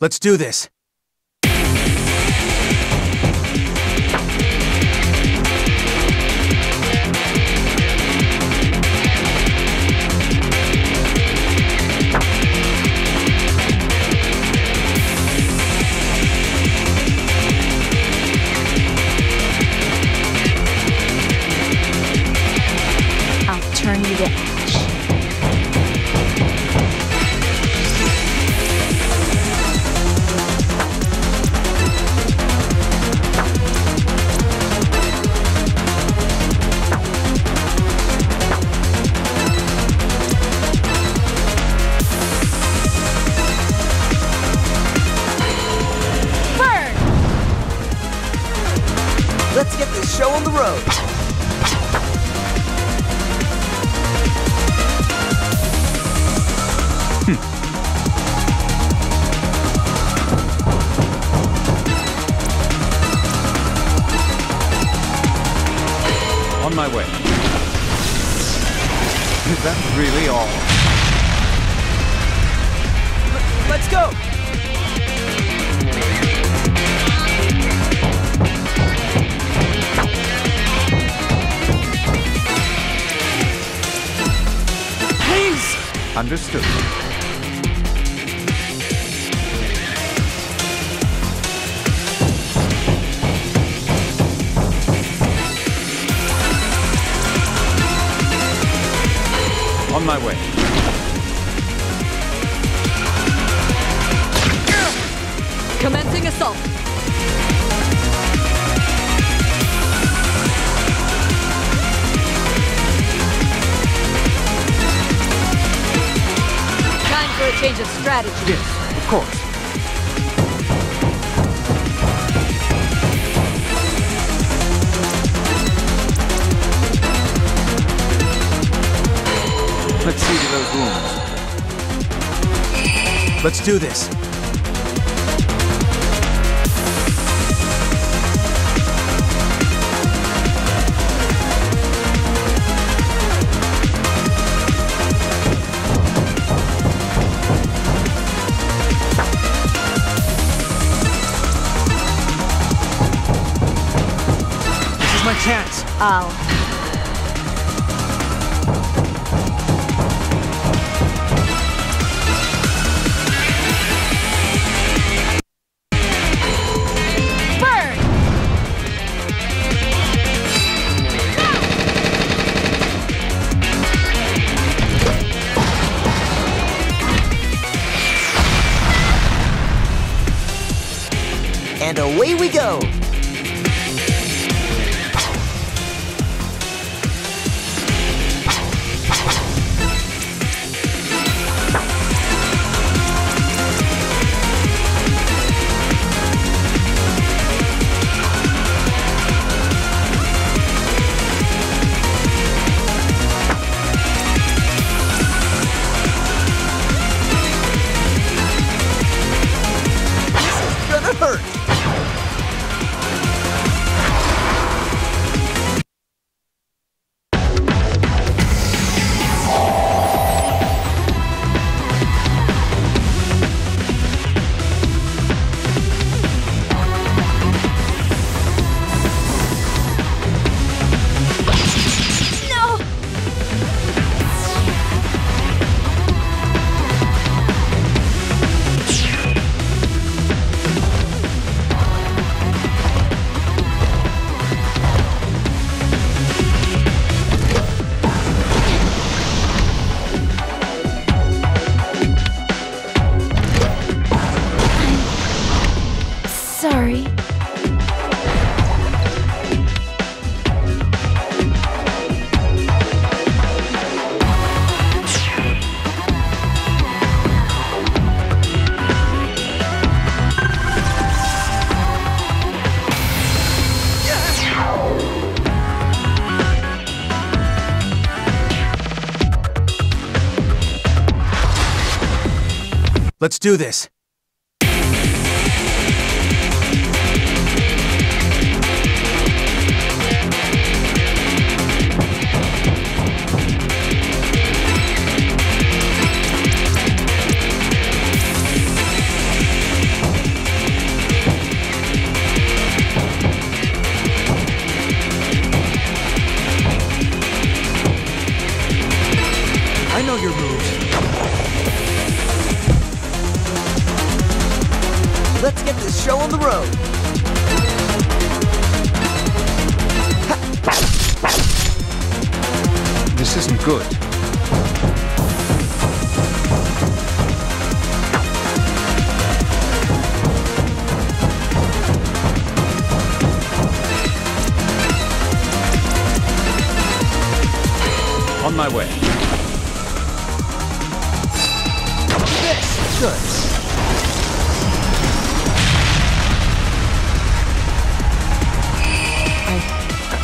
Let's do this. Understood. On my way. strategy. Yes, of course. Let's see to those wounds. Let's do this. Let's do this.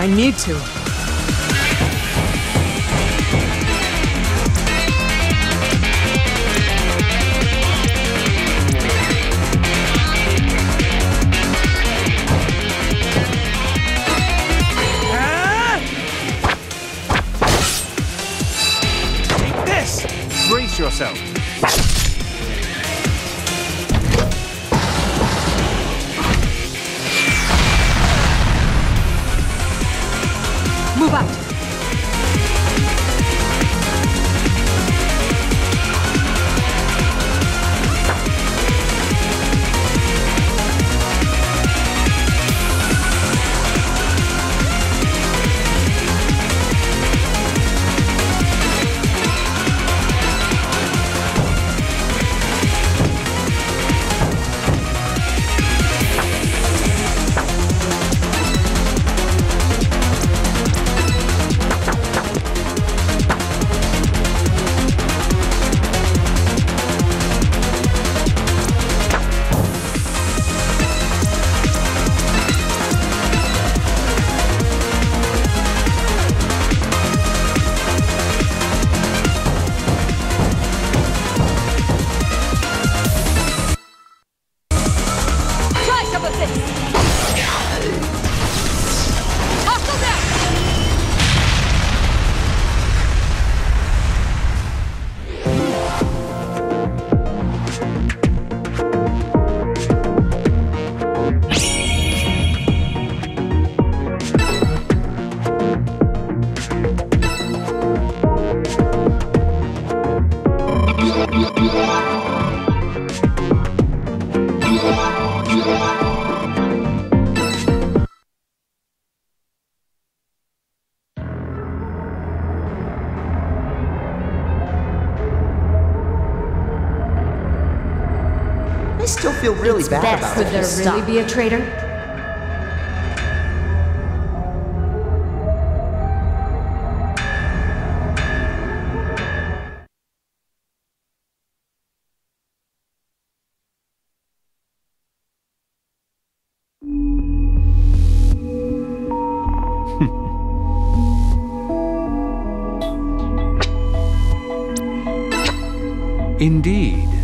I need to. Ah! Brace yourself. bad about Could there really be a traitor? Indeed.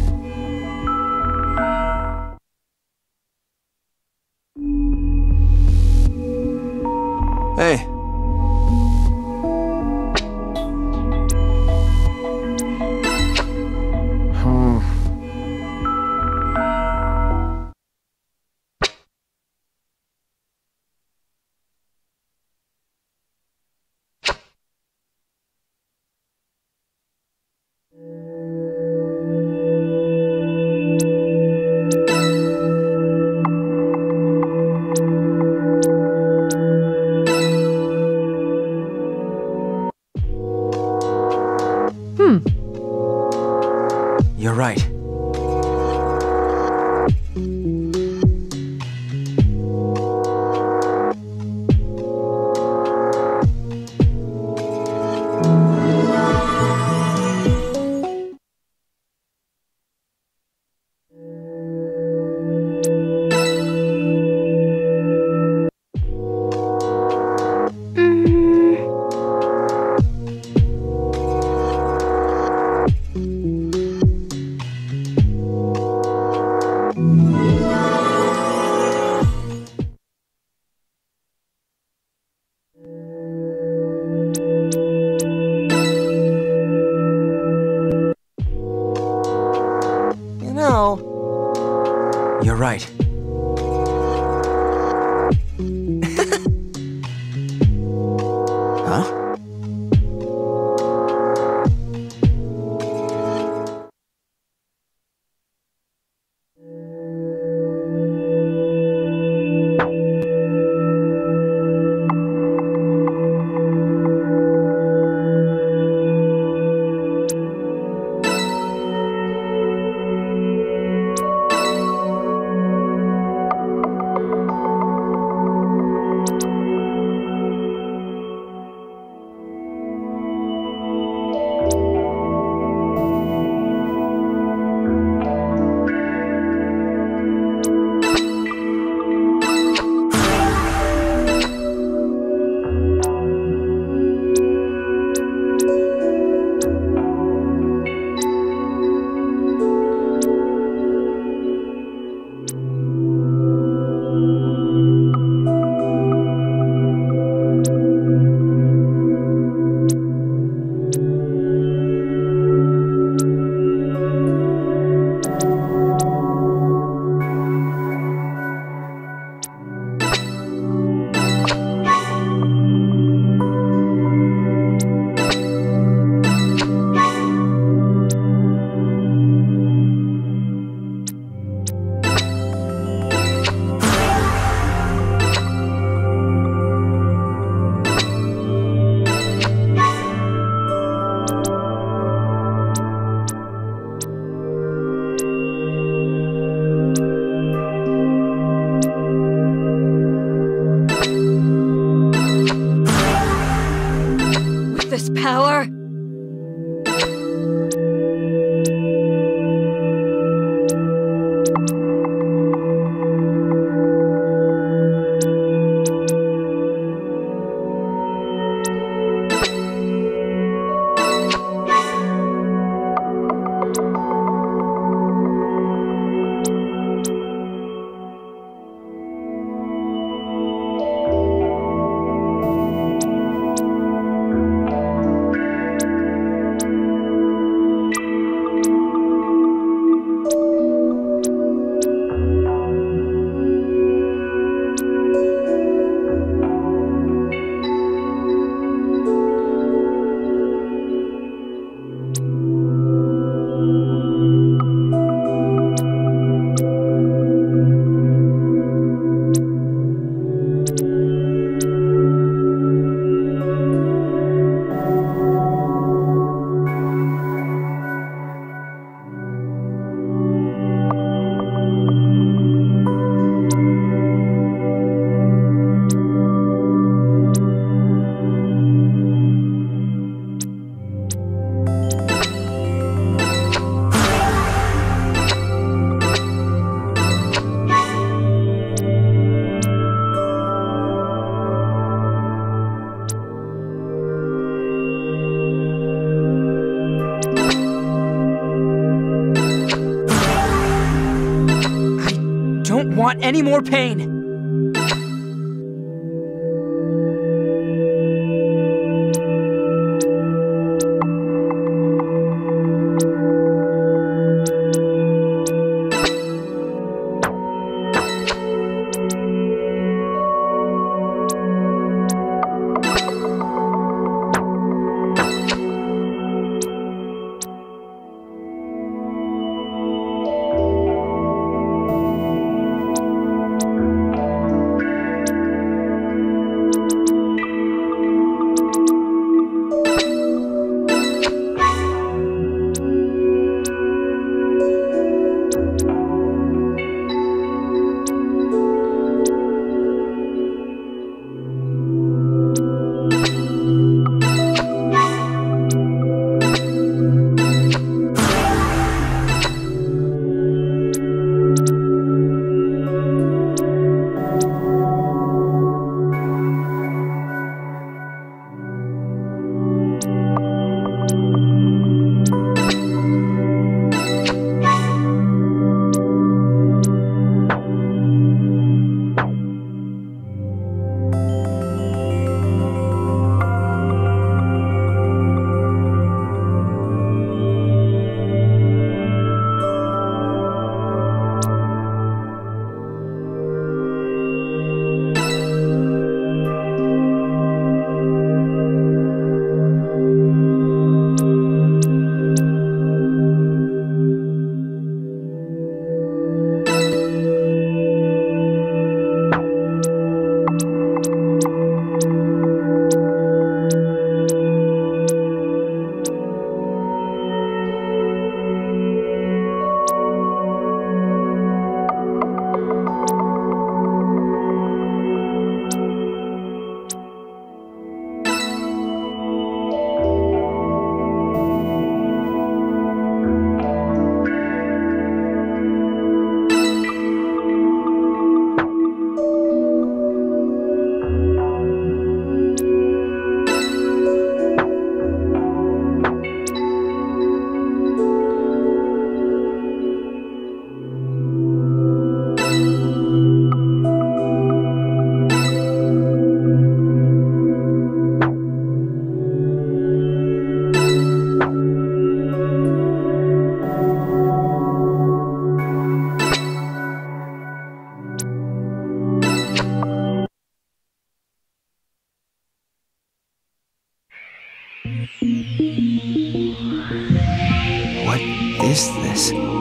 More pain. Is this? This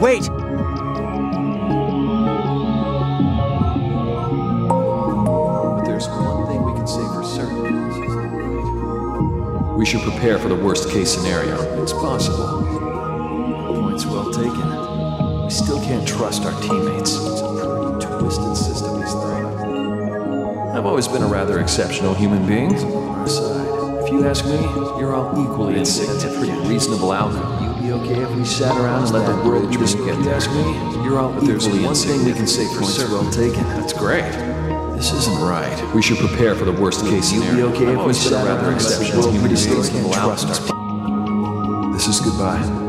wait! But there's one thing we can say for certain. We should prepare for the worst case scenario. It's possible. Points well taken. We still can't trust our teammates. It's a pretty twisted system, these things. I've always been a rather exceptional human being. On our side. If you ask me, you're all equally insignificant. Pretty reasonable outcome. Be okay if we sat around and let the world be this If you ask me, you're all but there's one thing we can say for certain. well taken. That's great. This isn't right. We should prepare for the worst case scenario. You'd be okay I've always been a rather exceptional human being. Reasonable outcomes. This is goodbye.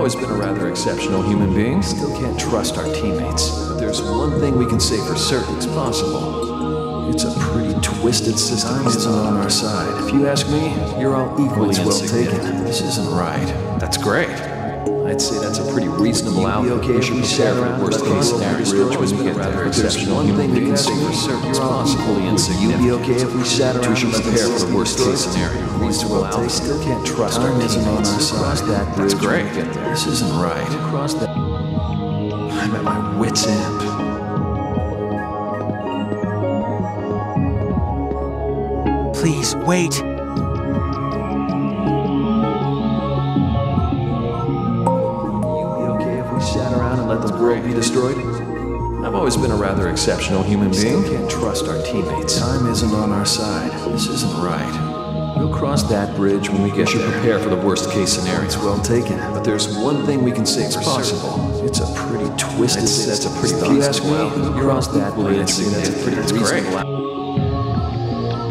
Always been a rather exceptional human being. Still can't trust our teammates. But there's one thing we can say for certain it's possible. It's a pretty twisted system. Time isn't on our side. If you ask me, you're all equally well taken. This isn't right. That's great. I'd say that's a pretty reasonable outlook. okay we if should we prepare for around the worst case scenario when we get we there. there. There's Exceptional one thing we can say for certain. It's You're all possibly equal. insignificant. You'd be okay if we sat We around should let the prepare for the worst case scenario. Reasonable Well, outlook. taste Still can't trust our Time isn't on our side. That That's bridge great. get there. This isn't right. Cross that. I'm at my wit's end. Please, wait. You'd be okay if we sat around and let the world be destroyed? I've always been a rather exceptional human Still being. can't trust our teammates. Time isn't on our side. This isn't right. We'll cross that bridge when we We get should there. prepare for the worst case scenario. It's well taken. But there's one thing we can say It's for possible. certain. It's a pretty twisted I'd say that's a pretty If you ask me, reasonable outlook. we'll cross that Equally bridge when we get insignificant. there. It's great.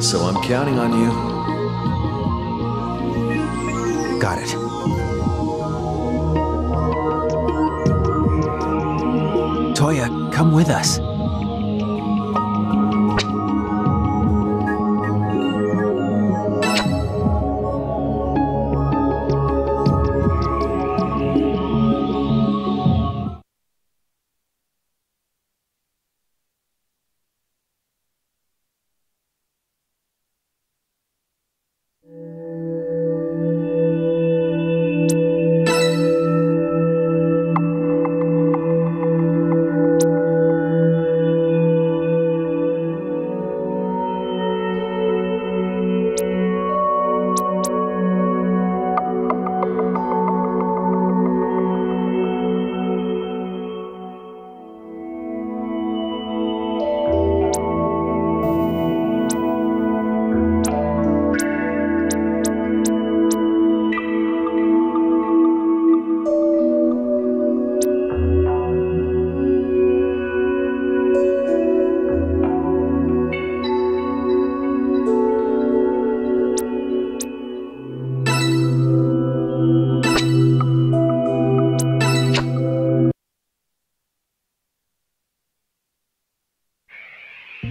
So I'm counting on you. Got it. Toya, come with us. I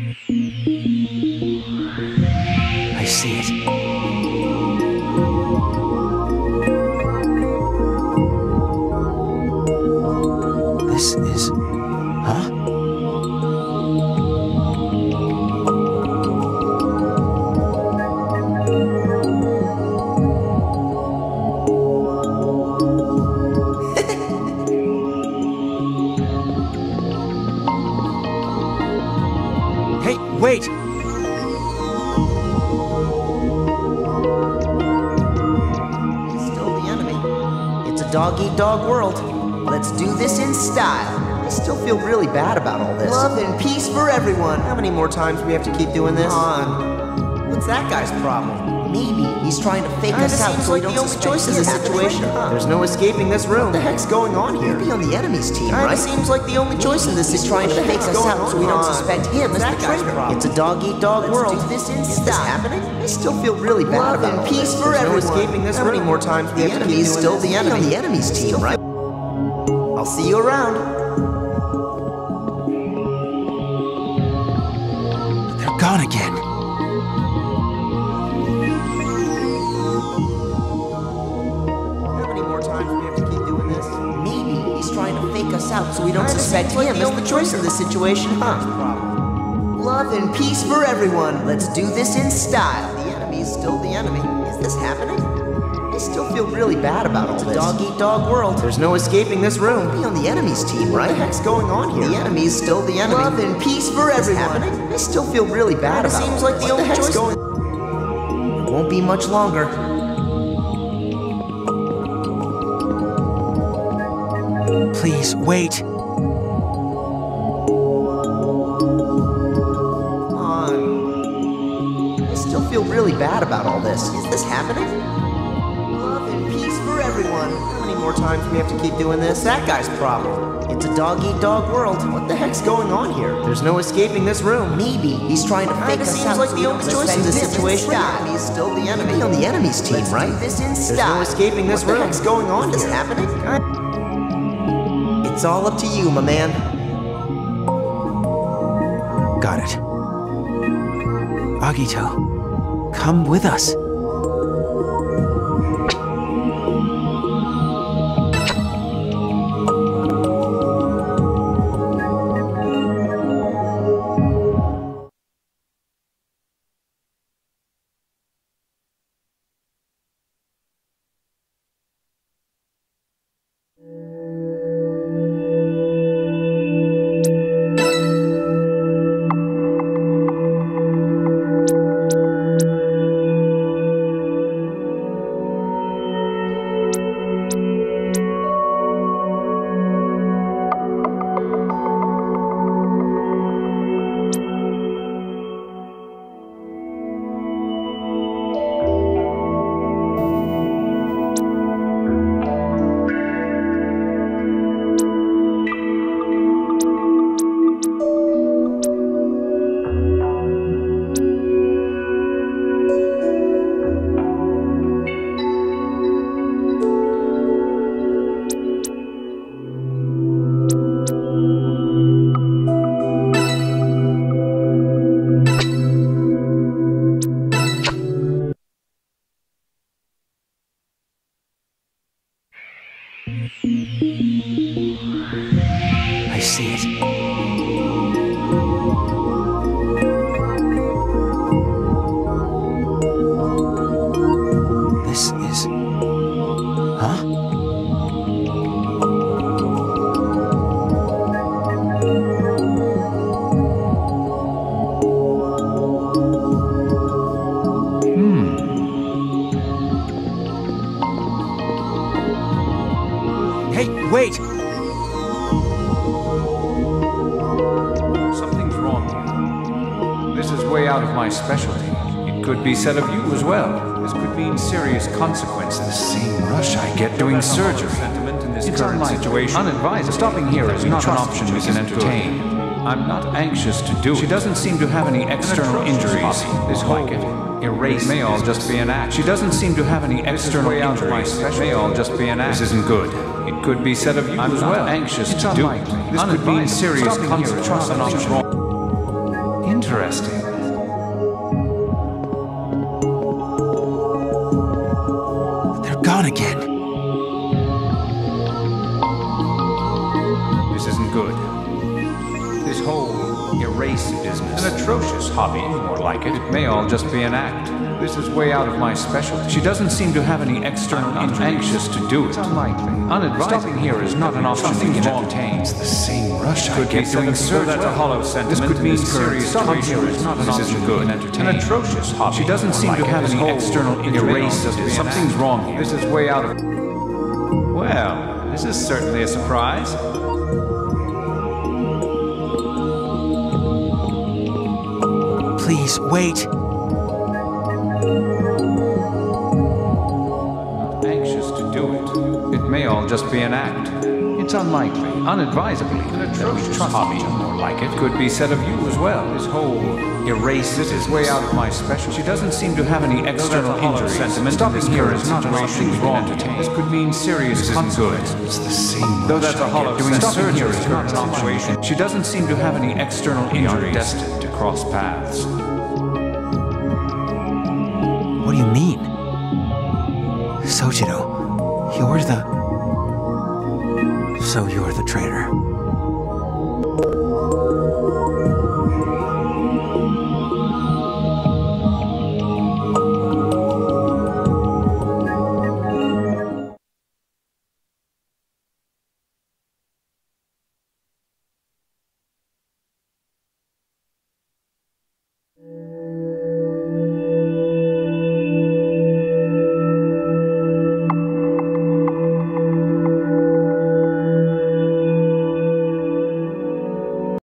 see it. Dog eat dog world. Let's do this in style. I still feel really bad about all this. Love and peace for everyone. How many more times do we have to keep doing this? on. What's that guy's problem? Maybe he's trying to fake us out so we don't suspect choice in this situation. There's no escaping this room. What the heck's going on here? Be on the enemy's team, right? seems like the only choice in this is trying to fake us out so we don't suspect him as the traitor. It's a dog eat dog world. this is this happening? I still feel really bad Love about and peace for everyone. No escaping this How many more times the have to keep doing still the enemy. on the enemy's team, right? I'll see you around. They're gone again. We don't suspect him as the choice in this situation, huh? Love and peace for everyone. Let's do this in style. The enemy is still the enemy. Is this happening? I still feel really bad about all this. It's a dog eat dog world. There's no escaping this room. Be on the enemy's team, right? What the heck's going on here? The enemy is still the enemy. Love and peace for everyone. I still feel really bad about seems like the only choice. Going? It won't be much longer. Please, wait. Really bad about all this. Is this happening? Love and peace for everyone. How many more times do we have to keep doing this? That guy's problem. It's a dog eat dog world. What the heck's going on here? There's no escaping this room. Maybe he's trying to fake us out. like the only choice in this situation. He's still the enemy. Be on the enemy's team, right? this in There's no escaping this room. What the heck's going on? Is this happening? It's all up to you, my man. Got it. Agito, come with us. Hey, wait! Something's wrong here. This is way out of my specialty. It could be said of you as well. This could mean serious consequence. The same rush I get doing surgery. In this it's current situation. Unadvised. Stopping here is not an option we can entertain. Good. I'm not anxious to do she it. She doesn't seem to have any external injuries. This whole like it. erase may all just be an act. She doesn't seem to have any external injuries. May all just be an act. This isn't good. It could be said of you I'm as well. anxious It's to do it. This could mean Unadvisable. serious consequences. not an Something's Interesting. They're gone again. This isn't good. This whole erase business. An atrocious hobby, more like it. It may all just be an act. This is way out of my specialty. She doesn't seem to have any external I'm injuries. anxious to do it. It's unlikely. Unadvisable. Stopping here is not an option we can wrong. entertain. It's the same rush I Could be doing surgery. That's a hollow sentiment. This could mean in this current serious stopping here is not an option we good. can entertain. An atrocious hobby. She doesn't seem to like have it. any external injuries. Something's wrong here. This is way out of. Well, this is certainly a surprise. Please, wait. I'm anxious to do it. It may all just be an act. It's unlikely, unadvisably, that we atrocious trust hobby, each more like it. Could be said of you as well. This whole erase this is way out of my special. She doesn't seem to have any external injuries. Sentiment Stopping this here current is not an situation option we can entertain. This could mean serious This consequences. It's the same Though that's a I hollow get doing Stopping surgery. here is not an situation. She doesn't seem to have any external injuries. destined to cross paths. What do you mean? Sojiro, you're the... So you're the traitor.